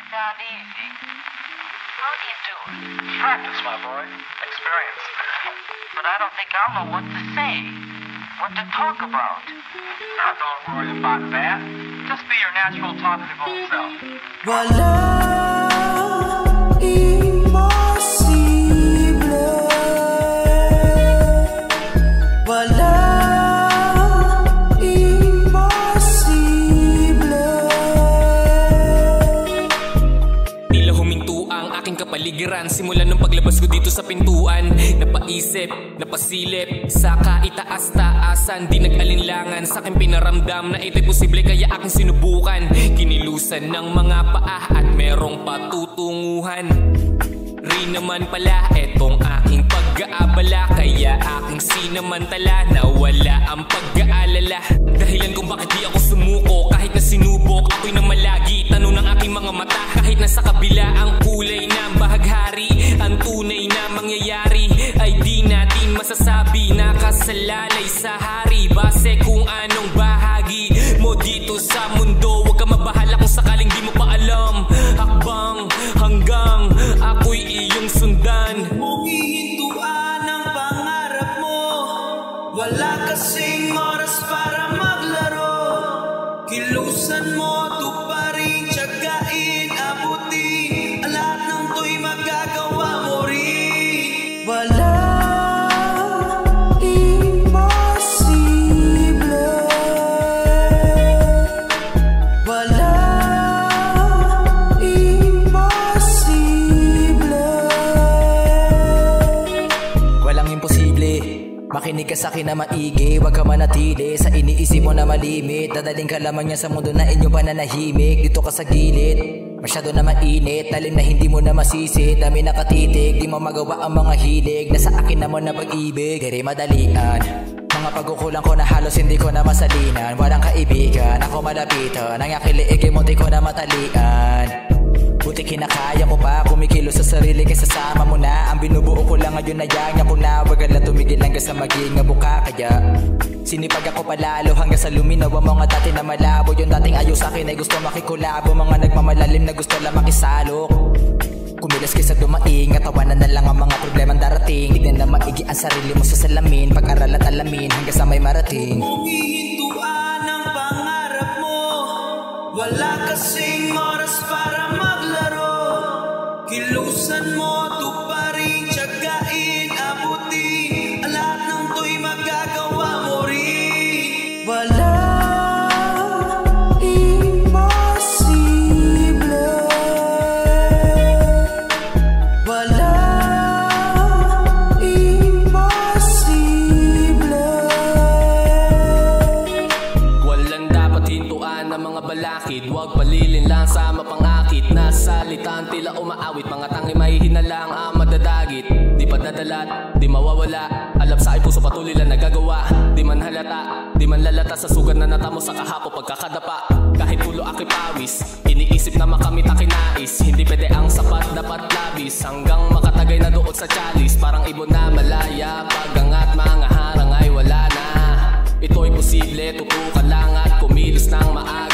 it that easy. How do you do it? Practice, my boy. Experience. But I don't think I'll know what to say. What to talk about. Now, don't worry about that. Just be your natural talkative old self. Wala imposible kapaligiran Simula nung paglabas ko dito sa pintuan. Napaisip, napasilip Sa kaitaas-taasan. Di nag-alinlangan sa aking pinaramdam Na ito'y posible kaya aking sinubukan. Kinilusan ng mga paa At merong patutunguhan. Rin naman pala etong aking pag-aabala. Kaya aking sinamantala na wala ang pag-aalala. Dahilan kung bakit di ako sumuko Kahit na sinubok ako'y namalagi. Tanong ng aking mga mata Kahit nasa kabila ang kulay ng bahaghari. Ang tunay na mangyayari Ay di natin masasabi Nakasalalay sa hari ka sa akin na maigi. Huwag ka manatili Sa iniisip mo na malimit. Dadaling ka lamang niya sa mundo na inyong pananahimik Dito ka sa gilid. Masyado na mainit. Talim na hindi mo na masisi Dami nakatitig Di mo magawa ang mga hilig. Nasa akin naman na pag-ibig. Diri madalian. Mga pagkukulang ko na halos hindi ko na masalinan. Walang kaibigan, ako malapitan. Ang aking liig ay munti ko na matalian Buti kinakaya ko pa kumikilo sa sarili kaysa sama mo na. Ang binubuo ko lang ngayon na yan Nga kung nawag na tumigil hanggang sa maging buka. Kaya sinipag ako palalo hanggang sa luminaw Ang mga dati na malabo. Yung dating ayaw sa akin ay gusto makikulabo. Mga nagmamalalim na gusto lang makisalok Kumilos kaysa dumaing At tawanan na lang ang mga problemang darating. Tignan na maigi ang sarili mo sa salamin. Pag-aral at alamin hanggang sa may marating. Mong hihintuan ang pangarap mo. Wala kasing Kilusan balakid Huwag palilin lang sa mapangakit. Nasa litan tila umaawit. Mga tangi mahihina lang ang madadagit. Di pa dadalat, di mawawala. Alam sa puso patuloy lang nagagawa. Di man halata, di man lalata Sa sugat na natamo sa kahapo pagkakadapa. Kahit pulo aki pawis Iniisip na makamit nais. Hindi pwede ang sapat dapat labis. Hanggang makatagay na doon sa chalice. Parang ibon na malaya Pagangat mga harang ay wala na. Ito'y posible, tutukan lang at kumilos ng maaga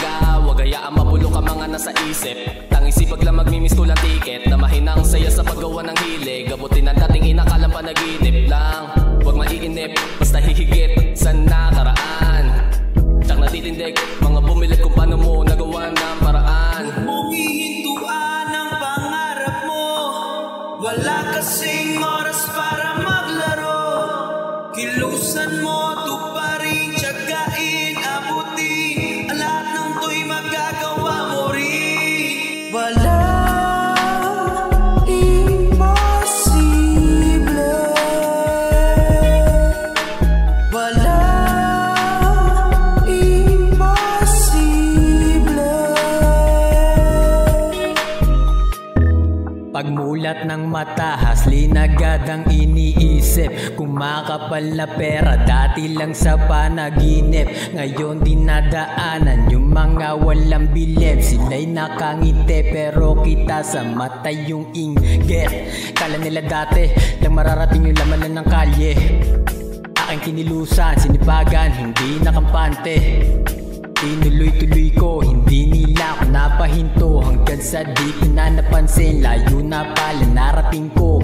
Huwag hayaan mabulok ang mga nasa isip. Tanging sipag lang magmimis ko lang tiket Na mahinang saya sa paggawa ng hilig. Gabutin ang dating inakalang panaginip lang. Huwag maiinip, basta hihigit sa nakaraan. Tsak natitindig, mga bumilit kung paano mo nagawa ng paraan. Mong hihintuan ang pangarap mo. Wala kasing oras para maglaro. Kilusan mo, tuparin, Pagmulat ng mata, haslin agad ang iniisip. Kumakapal na pera, dati lang sa panaginip. Ngayon dinadaanan yung mga walang bilib. Sila'y nakangiti pero kita sa mata yung inggit. Kala nila dati lang mararating yung laman ng kalye. Aking kinilusan, sinipagan, hindi nakampante Tinuloy-tuloy ko, hindi nila ako napahinto. Hanggang sa di ko na napansin Layo na pala narating ko.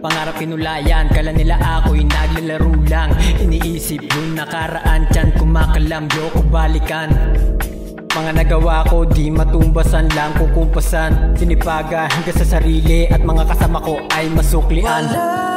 Pangarap pinulayan, kala nila ako'y naglalaro lang. Iniisip nung nakaraan, tiyan kumakalamyo ko balikan. Mga nagawa ko di matumbasan lang kukumpasan. Sinipaga hanggang sa sarili at mga kasama ko ay masuklian. Wala